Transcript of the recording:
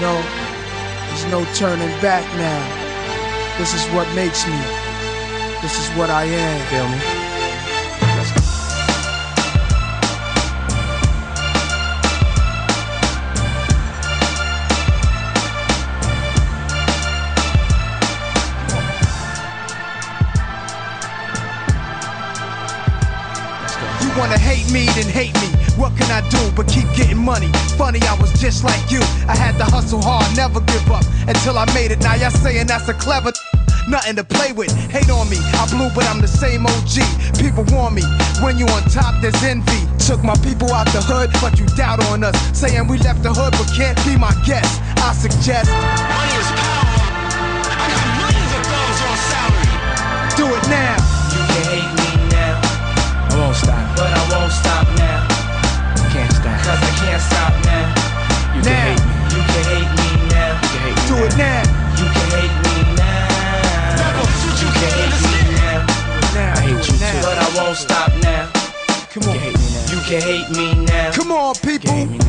know, there's no turning back now. This is what makes me. This is what I am. Feel me? Wanna hate me, then hate me. What can I do but keep getting money? Funny, I was just like you. I had to hustle hard, never give up until I made it. Now y'all saying that's a clever. Nothing to play with. Hate on me. I blew, but I'm the same OG. People warn me. When you on top, there's envy. Took my people out the hood, but you doubt on us. Saying we left the hood, but can't be my guest. I suggest too. But I won't stop now. Come on. can hate me now. You can hate me now. Come on, You can hate people.